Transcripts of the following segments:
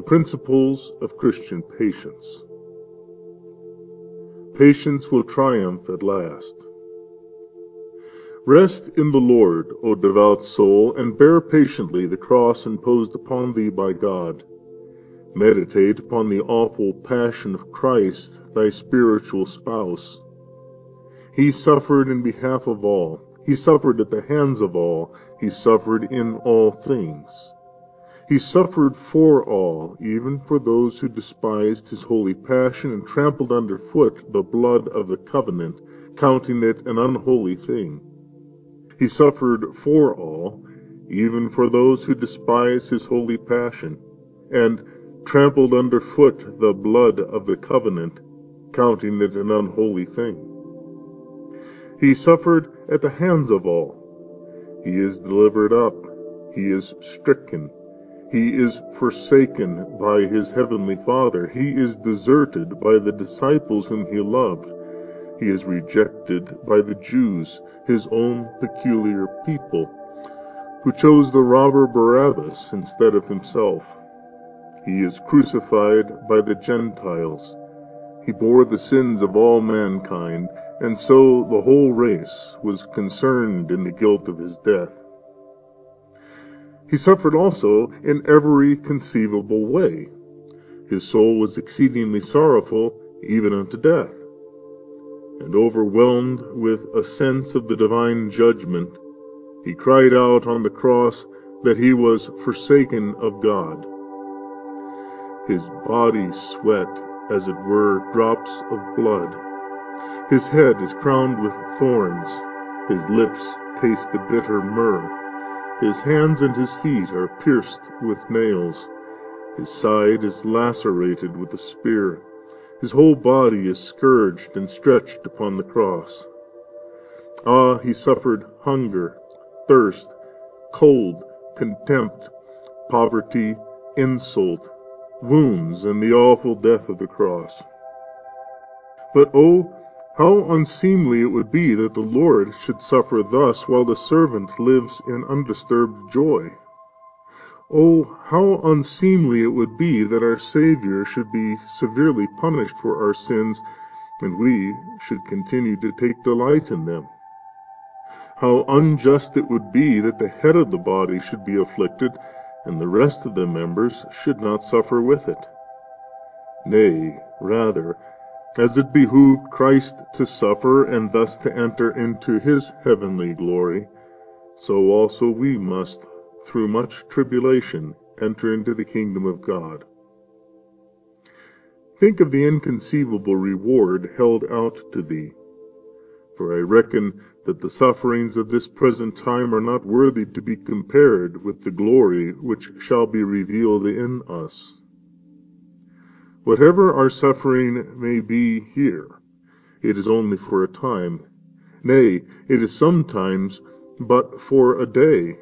The Principles of Christian Patience. Patience will triumph at last. Rest in the Lord, O devout soul, and bear patiently the cross imposed upon thee by God. Meditate upon the awful passion of Christ, thy spiritual spouse. He suffered in behalf of all. He suffered at the hands of all. He suffered in all things. He suffered for all, even for those who despised his holy passion and trampled under foot the blood of the covenant, counting it an unholy thing. He suffered for all, even for those who despised his holy passion, and trampled under foot the blood of the covenant, counting it an unholy thing. He suffered at the hands of all. He is delivered up. He is stricken he is forsaken by his heavenly Father. He is deserted by the disciples whom he loved. He is rejected by the Jews, his own peculiar people, who chose the robber Barabbas instead of himself. He is crucified by the Gentiles. He bore the sins of all mankind, and so the whole race was concerned in the guilt of his death. He suffered also in every conceivable way. His soul was exceedingly sorrowful, even unto death. And overwhelmed with a sense of the divine judgment, he cried out on the cross that he was forsaken of God. His body sweat, as it were, drops of blood. His head is crowned with thorns. His lips taste the bitter myrrh. His hands and his feet are pierced with nails. His side is lacerated with a spear. His whole body is scourged and stretched upon the cross. Ah, he suffered hunger, thirst, cold, contempt, poverty, insult, wounds, and the awful death of the cross. But oh, how unseemly it would be that the Lord should suffer thus while the servant lives in undisturbed joy! Oh, how unseemly it would be that our Saviour should be severely punished for our sins, and we should continue to take delight in them! How unjust it would be that the head of the body should be afflicted, and the rest of the members should not suffer with it! Nay, rather as it behooved Christ to suffer and thus to enter into his heavenly glory, so also we must, through much tribulation, enter into the kingdom of God. Think of the inconceivable reward held out to thee. For I reckon that the sufferings of this present time are not worthy to be compared with the glory which shall be revealed in us. Whatever our suffering may be here, it is only for a time; nay, it is sometimes but for a day;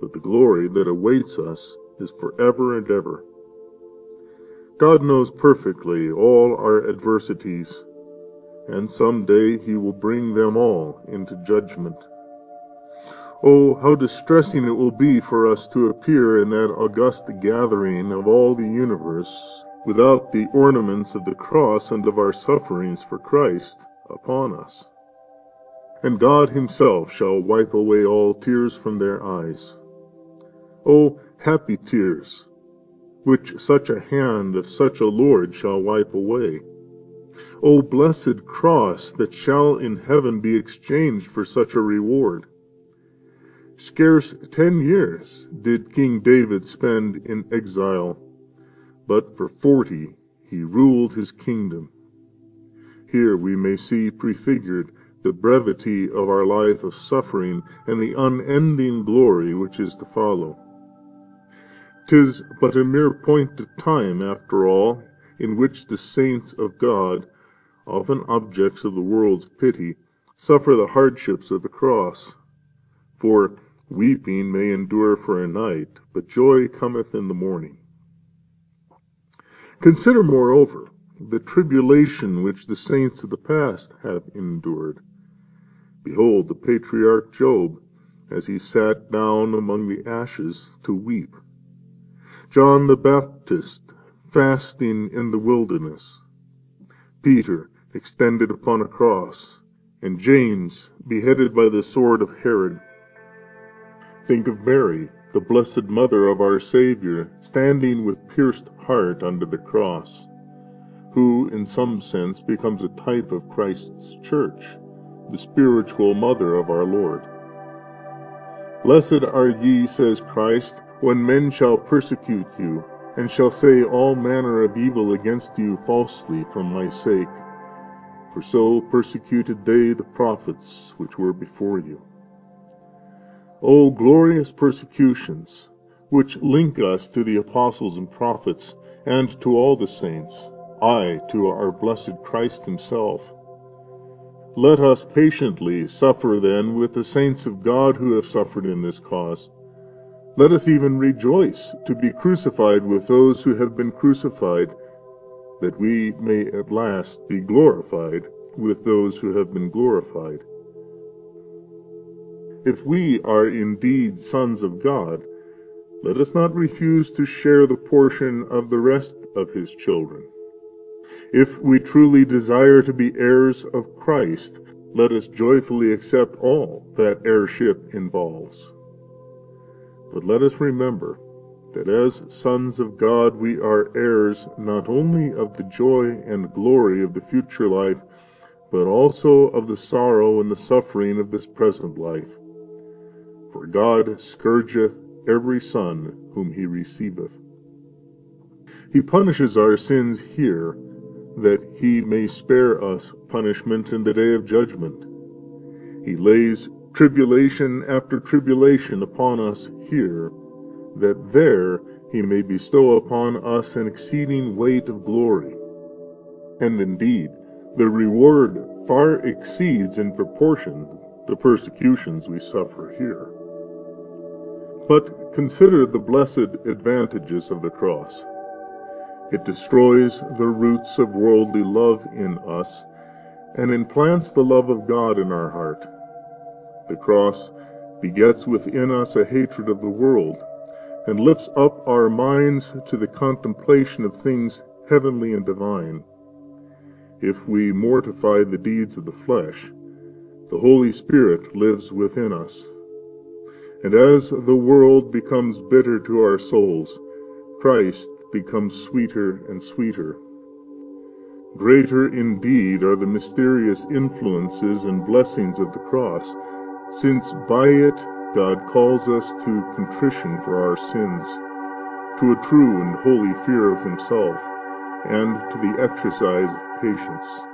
but the glory that awaits us is for ever and ever. God knows perfectly all our adversities, and some day He will bring them all into judgment. Oh, how distressing it will be for us to appear in that august gathering of all the universe without the ornaments of the cross and of our sufferings for Christ upon us. And God Himself shall wipe away all tears from their eyes. O happy tears, which such a hand of such a Lord shall wipe away! O blessed cross that shall in heaven be exchanged for such a reward! Scarce ten years did King David spend in exile but for forty he ruled his kingdom. Here we may see prefigured the brevity of our life of suffering and the unending glory which is to follow. 'Tis but a mere point of time, after all, in which the saints of God, often objects of the world's pity, suffer the hardships of the cross. For weeping may endure for a night, but joy cometh in the morning. Consider, moreover, the tribulation which the saints of the past have endured. Behold the patriarch Job, as he sat down among the ashes to weep. John the Baptist fasting in the wilderness, Peter extended upon a cross, and James beheaded by the sword of Herod. Think of Mary, the blessed mother of our Saviour, standing with pierced heart under the cross, who in some sense becomes a type of Christ's church, the spiritual mother of our Lord. Blessed are ye, says Christ, when men shall persecute you, and shall say all manner of evil against you falsely for my sake. For so persecuted they the prophets which were before you. O glorious persecutions, which link us to the apostles and prophets, and to all the saints, aye, to our blessed Christ himself. Let us patiently suffer then with the saints of God who have suffered in this cause let us even rejoice to be crucified with those who have been crucified, that we may at last be glorified with those who have been glorified. If we are indeed sons of God, let us not refuse to share the portion of the rest of his children. If we truly desire to be heirs of Christ, let us joyfully accept all that heirship involves. But let us remember that as sons of God we are heirs not only of the joy and glory of the future life, but also of the sorrow and the suffering of this present life. For God scourgeth every son whom he receiveth. He punishes our sins here, that he may spare us punishment in the day of judgment. He lays tribulation after tribulation upon us here, that there he may bestow upon us an exceeding weight of glory. And indeed, the reward far exceeds in proportion the persecutions we suffer here. But consider the blessed advantages of the cross. It destroys the roots of worldly love in us and implants the love of God in our heart. The cross begets within us a hatred of the world, and lifts up our minds to the contemplation of things heavenly and divine. If we mortify the deeds of the flesh, the Holy Spirit lives within us. And as the world becomes bitter to our souls, Christ becomes sweeter and sweeter. Greater indeed are the mysterious influences and blessings of the cross since by it God calls us to contrition for our sins, to a true and holy fear of Himself, and to the exercise of patience.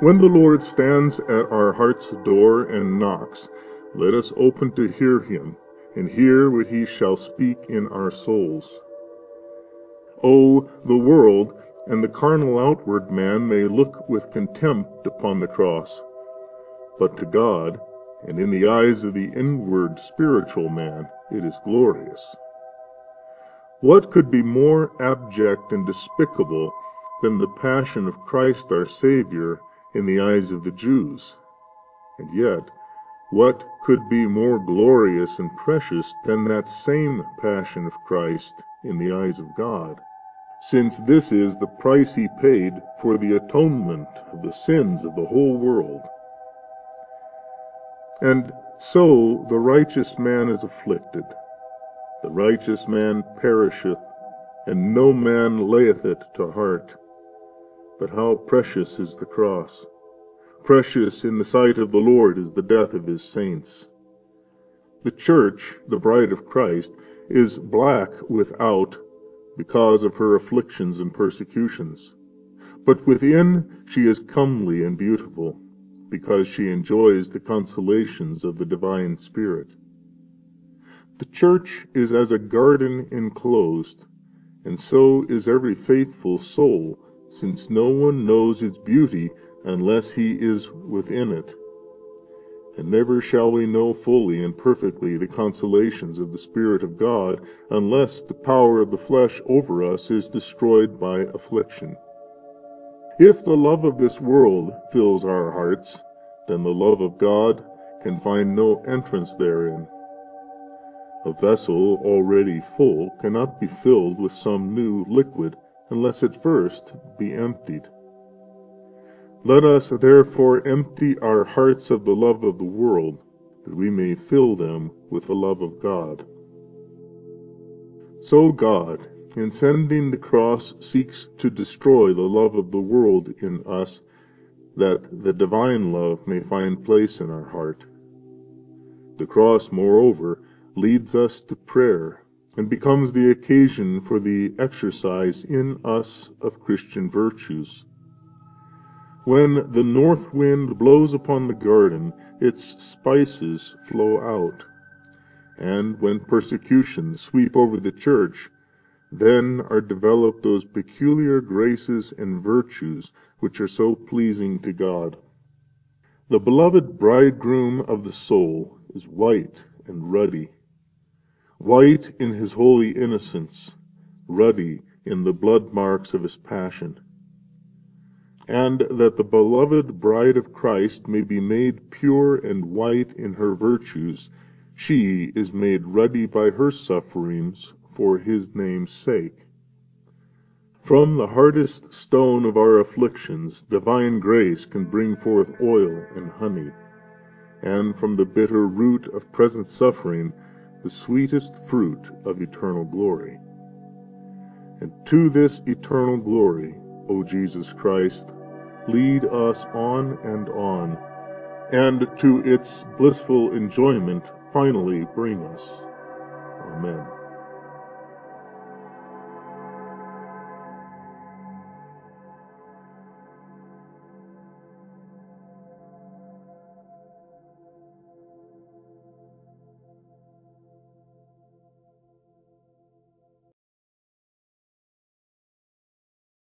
When the Lord stands at our heart's door and knocks, let us open to hear Him, and hear what He shall speak in our souls. Oh, the world and the carnal outward man may look with contempt upon the cross, but to God, and in the eyes of the inward spiritual man it is glorious. What could be more abject and despicable than the passion of Christ our Saviour in the eyes of the Jews? And yet, what could be more glorious and precious than that same passion of Christ in the eyes of God? Since this is the price he paid for the atonement of the sins of the whole world. And so the righteous man is afflicted. The righteous man perisheth, and no man layeth it to heart. But how precious is the cross! Precious in the sight of the Lord is the death of his saints. The church, the bride of Christ, is black without because of her afflictions and persecutions, but within she is comely and beautiful because she enjoys the consolations of the divine Spirit. The church is as a garden enclosed, and so is every faithful soul, since no one knows its beauty unless he is within it. And never shall we know fully and perfectly the consolations of the Spirit of God unless the power of the flesh over us is destroyed by affliction. If the love of this world fills our hearts, then the love of God can find no entrance therein. A vessel already full cannot be filled with some new liquid unless it first be emptied. Let us therefore empty our hearts of the love of the world, that we may fill them with the love of God. So God, in sending the cross, seeks to destroy the love of the world in us, that the divine love may find place in our heart. The cross, moreover, leads us to prayer, and becomes the occasion for the exercise in us of Christian virtues. When the north wind blows upon the garden, its spices flow out. And when persecutions sweep over the Church, then are developed those peculiar graces and virtues which are so pleasing to God. The beloved Bridegroom of the soul is white and ruddy white in his holy innocence, ruddy in the blood marks of his passion. And that the beloved bride of Christ may be made pure and white in her virtues, she is made ruddy by her sufferings for his name's sake. From the hardest stone of our afflictions, divine grace can bring forth oil and honey, and from the bitter root of present suffering, the sweetest fruit of eternal glory. And to this eternal glory, O Jesus Christ, lead us on and on, and to its blissful enjoyment finally bring us. Amen.